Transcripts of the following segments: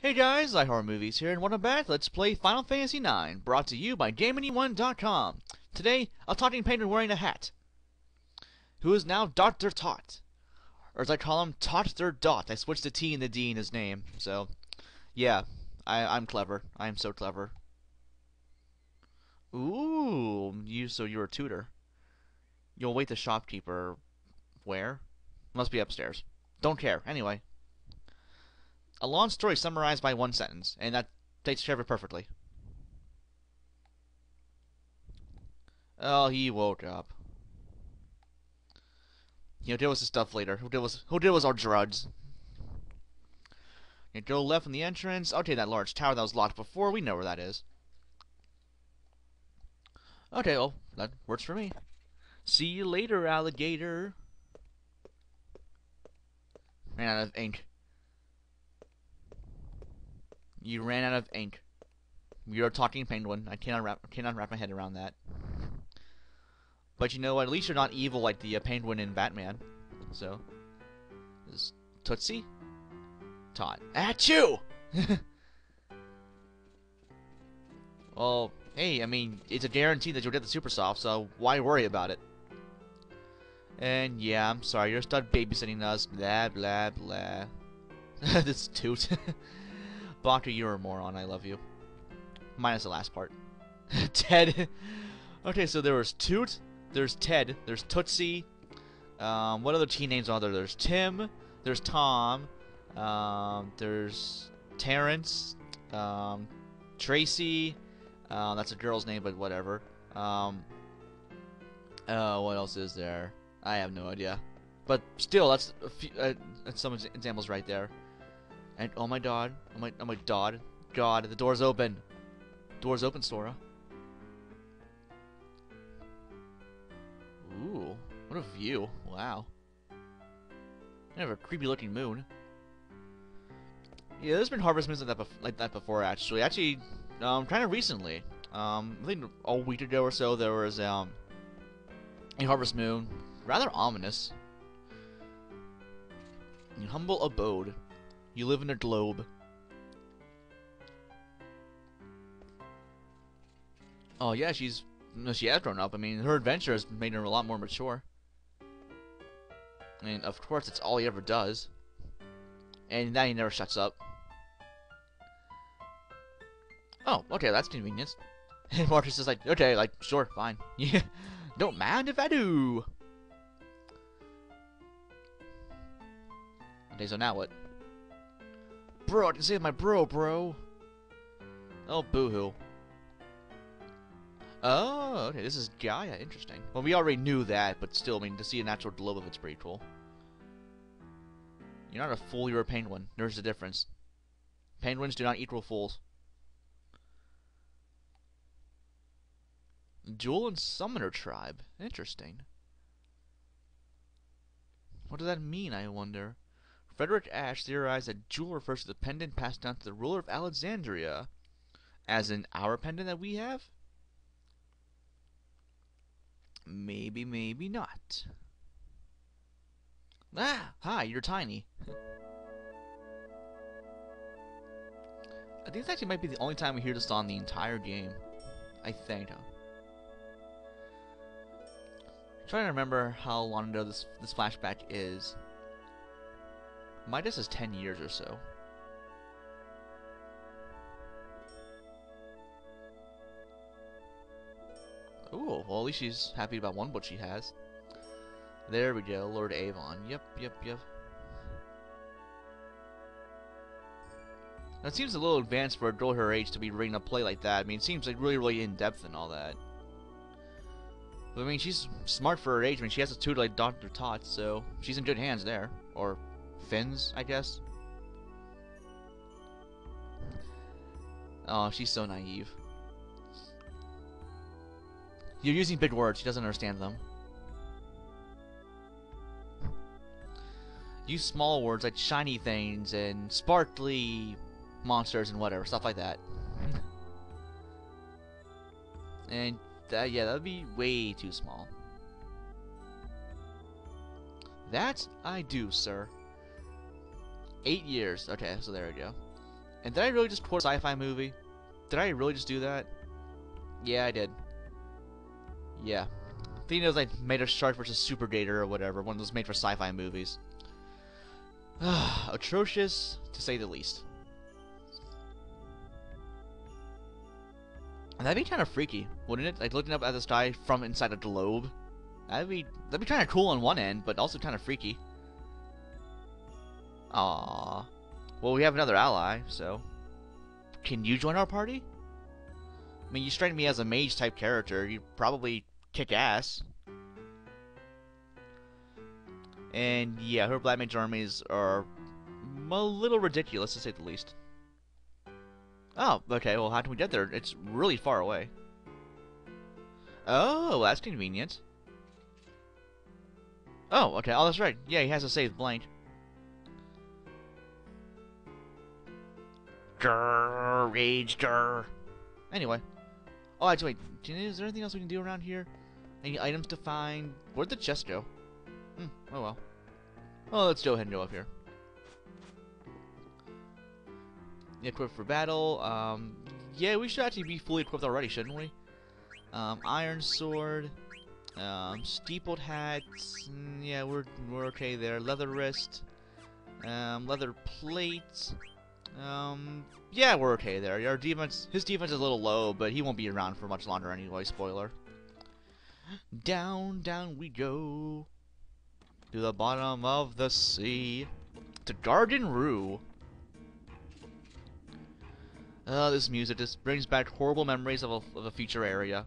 Hey guys, iHeartMovies here, and welcome back. Let's play Final Fantasy IX, brought to you by GameAnyone.com. Today, a talking penguin wearing a hat, who is now Dr. Tot. Or as I call him, Dr. Dot. I switched the T and the D in his name, so, yeah, I, I'm clever. I am so clever. Ooh, you, so you're a tutor. You'll wait the shopkeeper, where? Must be upstairs. Don't care. Anyway, a long story summarized by one sentence, and that takes care of it perfectly. Oh, he woke up. He'll deal with his stuff later. He'll deal with, he'll deal with our drugs. You go left in the entrance. Okay, that large tower that was locked before. We know where that is. Okay, well, that works for me. See you later, alligator. Ran out of ink. You ran out of ink. You're a talking penguin. I cannot wrap cannot wrap my head around that. But you know what? At least you're not evil like the uh, penguin in Batman. So, this Tootsie, Tot. At you. well, hey, I mean, it's a guarantee that you'll get the super soft, so why worry about it? And yeah, I'm sorry, you're stuck babysitting us. Blah blah blah. this toot. Baka, you're a moron. I love you. Minus the last part. Ted. okay, so there was Toot, there's Ted, there's Tootsie. Um, what other teen names are there? There's Tim, there's Tom, um, there's Terrence, um, Tracy. Uh, that's a girl's name, but whatever. Um, uh, what else is there? I have no idea. But still, that's, few, uh, that's some examples right there. And oh my god, oh my, oh my god, god, the door's open. Door's open, Sora. Ooh, what a view! Wow. I have a creepy looking moon. Yeah, there's been harvest moons like that, like that before, actually. Actually, um, kind of recently. Um, I think a week ago or so, there was um, a harvest moon, rather ominous. In humble abode. You live in a globe. Oh yeah, she's no, she has grown up. I mean, her adventure has made her a lot more mature. And of course, it's all he ever does. And now he never shuts up. Oh, okay, that's convenient. And Marcus is like, okay, like, sure, fine. Yeah, don't mind if I do. Okay, so now what? Bro, I can save my bro, bro. Oh, boohoo. Oh, okay, this is Gaia. Interesting. Well, we already knew that, but still, I mean, to see a natural globe of it's pretty cool. You're not a fool, you're a penguin. There's the difference. Penguins do not equal fools. Jewel and Summoner Tribe. Interesting. What does that mean, I wonder? Frederick Ash theorized that jewel refers to the pendant passed down to the ruler of Alexandria. As in our pendant that we have? Maybe, maybe not. Ah! Hi, you're tiny. I think this actually might be the only time we hear this song the entire game. I think. I'm trying to remember how long ago this this flashback is. My guess is 10 years or so. Ooh, well at least she's happy about one what she has. There we go, Lord Avon. Yep, yep, yep. That seems a little advanced for a girl her age to be reading a play like that. I mean, it seems like really, really in-depth and all that. But, I mean, she's smart for her age. I mean, she has a tutor like Dr. Tot, so she's in good hands there. Or fins, I guess. Oh, she's so naive. You're using big words. She doesn't understand them. Use small words like shiny things and sparkly monsters and whatever, stuff like that. and that, yeah, that would be way too small. That I do, sir. Eight years. Okay, so there we go. And did I really just quote a sci-fi movie? Did I really just do that? Yeah, I did. Yeah. I think it was like Made of Shark versus Super Gator or whatever, one of those made for sci-fi movies. Atrocious, to say the least. That'd be kind of freaky, wouldn't it? Like looking up at the sky from inside a globe. That'd be that'd be kind of cool on one end, but also kind of freaky. Aww. Well, we have another ally, so can you join our party? I mean, you strike me as a mage type character. You probably kick ass. And yeah, her black mage armies are a little ridiculous to say the least. Oh, okay, well how can we get there? It's really far away. Oh, that's convenient. Oh, okay, oh that's right. Yeah, he has to save blank. Rage, grrr. Anyway. Oh, actually, wait. Is there anything else we can do around here? Any items to find? Where'd the chest go? Hmm, oh well. Well, let's go ahead and go up here. Equipped for battle. Um, yeah, we should actually be fully equipped already, shouldn't we? Um, iron sword. Um, steepled hats. Mm, yeah, we're we're okay there. Leather wrist. Um, leather plates. Um, yeah, we're okay there. Our defense, his defense is a little low, but he won't be around for much longer anyway. Spoiler. Down, down we go to the bottom of the sea to Gargan Roo. Oh, this music just brings back horrible memories of a, of a future area.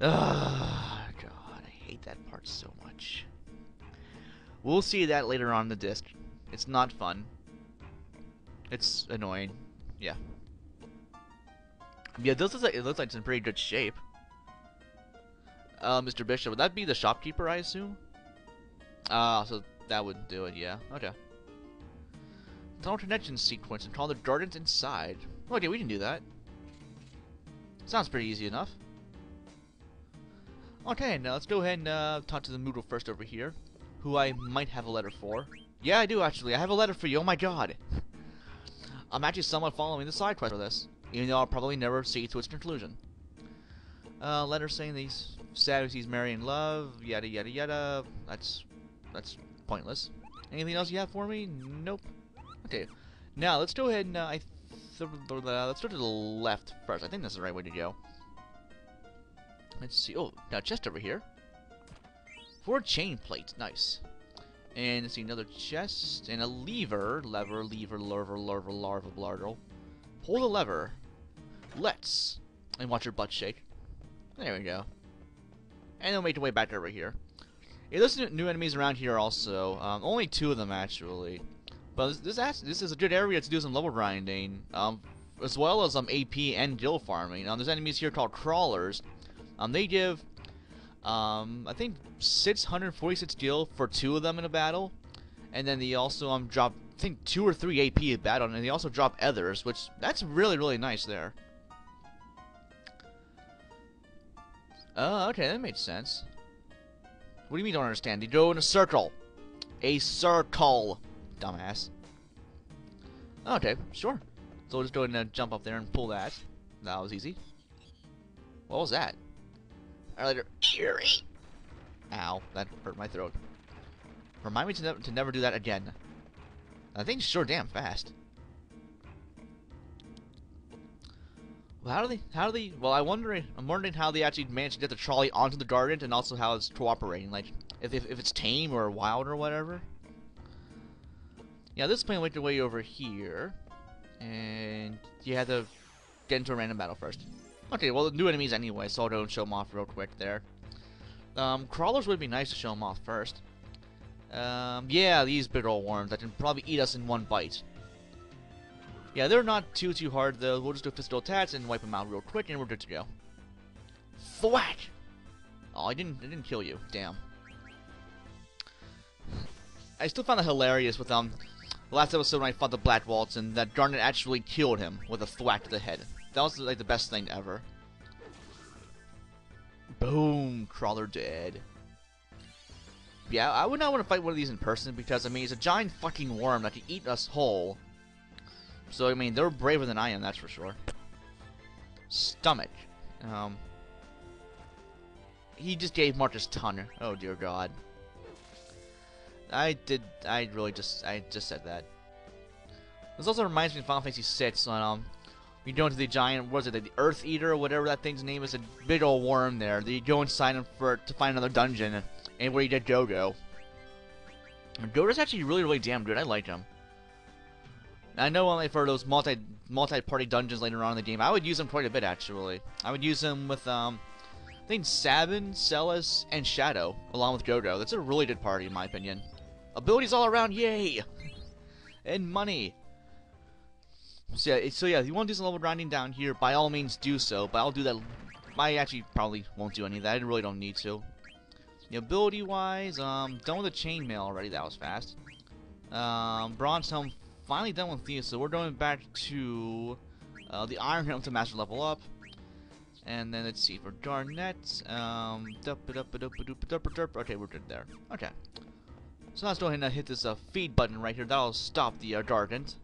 Ah, God, I hate that part so much. We'll see that later on the disc. It's not fun. It's annoying. Yeah. Yeah, this is like, it looks like it's in pretty good shape. Uh, Mr. Bishop, would that be the shopkeeper, I assume? Ah, uh, so that would do it, yeah. Okay. Tunnel connection sequence and call the gardens inside. Okay, we can do that. Sounds pretty easy enough. Okay, now let's go ahead and uh, talk to the Moogle first over here, who I might have a letter for. Yeah, I do actually. I have a letter for you. Oh my god. I'm actually somewhat following the side quest for this, even though I'll probably never see it to its conclusion. Uh, letter saying these Sadducees marry in love, yada yada yada. That's that's pointless. Anything else you have for me? Nope. Okay. Now let's go ahead and uh, I uh, let's go to the left first. I think that's the right way to go. Let's see. Oh, now chest over here. Four chain plates. Nice. And see another chest and a lever, lever, lever, lever, lever, larva, blardle. Pull the lever. Let's and watch your butt shake. There we go. And then make the way back over here. Yeah, there's new enemies around here also. Um, only two of them actually. But this this, this is a good area to do some level grinding, um, as well as some AP and gil farming. Um, there's enemies here called crawlers. Um, they give, um, I think 646 gil for two of them in a battle, and then they also um drop I think two or three AP in battle, and they also drop others, which that's really really nice there. Oh, okay, that makes sense. What do you mean don't understand? You go in a circle. A circle, dumbass. Okay, sure. So we'll just go and uh, jump up there and pull that. That was easy. What was that? Later. Ow, that hurt my throat. Remind me to, ne to never do that again. That thing's sure damn fast. Well, how do they? How do they? Well, I wonder. I'm wondering how they actually managed to get the trolley onto the garden, and also how it's cooperating. Like, if if, if it's tame or wild or whatever. Yeah, this plane went way over here, and you had to get into a random battle first. Okay, well, new enemies anyway, so I'll go and show them off real quick there. Um, crawlers would be nice to show them off first. Um, yeah, these big old worms that can probably eat us in one bite. Yeah, they're not too, too hard, though. We'll just do physical attacks and wipe them out real quick, and we're good to go. Thwack! Oh, I didn't, I didn't kill you. Damn. I still found it hilarious with, um, the last episode when I fought the Black Waltz, and that Garnet actually killed him with a thwack to the head. That was, like, the best thing ever. Boom! Crawler dead. Yeah, I would not want to fight one of these in person, because, I mean, it's a giant fucking worm that can eat us whole. So I mean, they're braver than I am, that's for sure. Stomach. Um. He just gave Marcus ton. Oh dear God. I did. I really just. I just said that. This also reminds me of Final Fantasy VI on um. You go into the giant, what is it, the Earth Eater or whatever that thing's name is, a big old worm there. You go inside him for to find another dungeon, and where you get Gogo. Gogo's actually really, really damn good. I like him. I know only for those multi multi-party dungeons later on in the game, I would use him quite a bit actually. I would use him with um, I think Sabin, Celes, and Shadow, along with Gogo. That's a really good party in my opinion. Abilities all around, yay! and money. So yeah, so yeah, if you want to do some level grinding down here, by all means do so. But I'll do that. I actually probably won't do any of that. I really don't need to. ability wise, um, done with the chainmail already. That was fast. Um, bronze helm finally done with these, so we're going back to uh, the iron helm to master level up. And then let's see for Garnet. Um, okay, we're good there. Okay. So let's go ahead and hit this uh, feed button right here. That'll stop the uh, Gargant.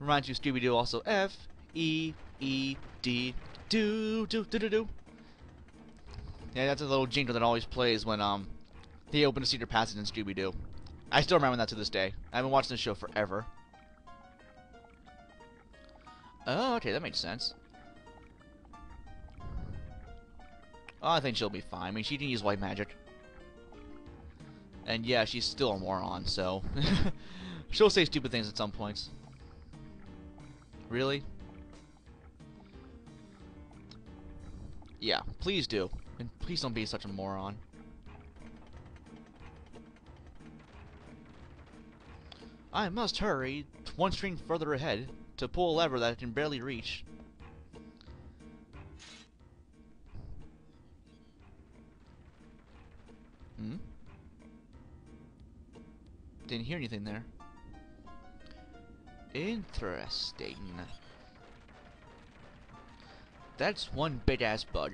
Reminds you, Scooby Doo also F E E D do do do do do. Yeah, that's a little jingle that always plays when um they open a secret passage in Scooby Doo. I still remember that to this day. I've been watching this show forever. Oh, okay, that makes sense. Oh, I think she'll be fine. I mean, she can use white magic. And yeah, she's still a moron, so... she'll say stupid things at some points. Really? Yeah, please do. And please don't be such a moron. I must hurry one string further ahead to pull a lever that I can barely reach. Hmm? Didn't hear anything there. Interesting. That's one big ass bug.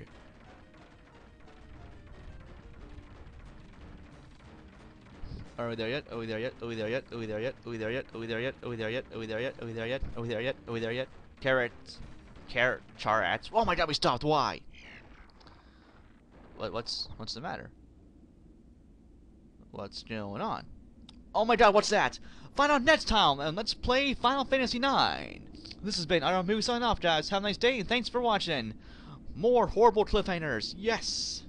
Are we there yet? Are we there yet? Are we there yet? Are we there yet? Are we there yet? Are we there yet? Are we there yet? Are we there yet? Are we there yet? Are we there yet? Are we there yet? Carrots. Carrot. Charats. Oh my god, we stopped. Why? What, what's, what's the matter? What's going on? Oh my god, what's that? Find out next time, and let's play Final Fantasy IX. This has been Iron Movie signing off, guys. Have a nice day, and thanks for watching. More horrible cliffhangers. Yes!